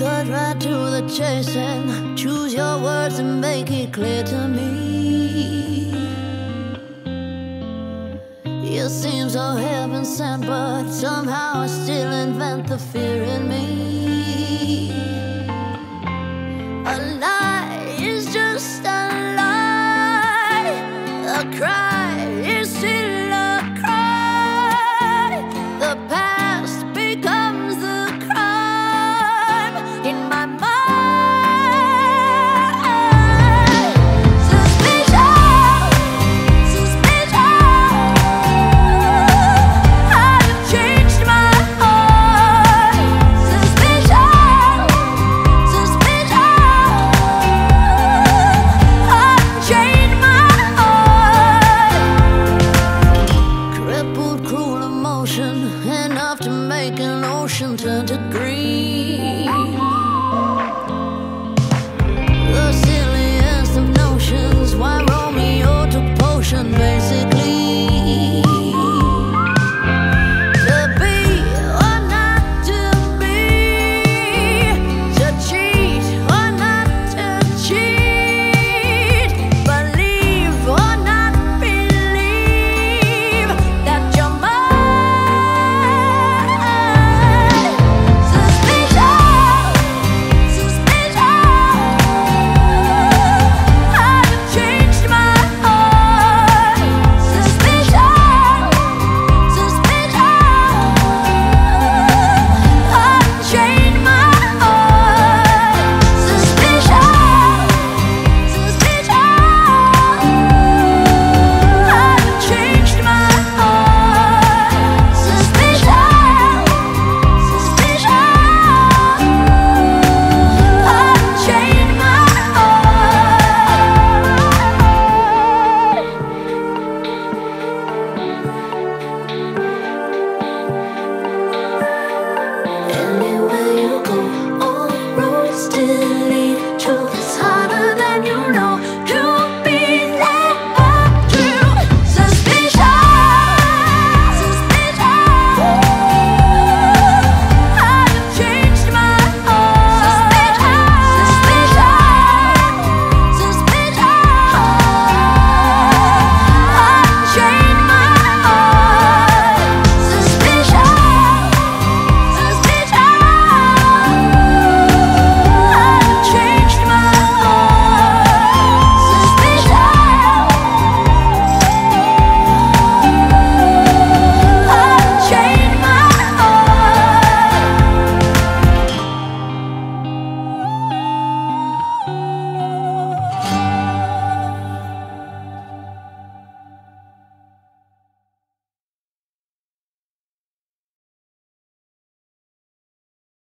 Cut right to the chase and choose your words and make it clear to me. You seem so heaven sent, but somehow I still invent the fear in me. turned to green.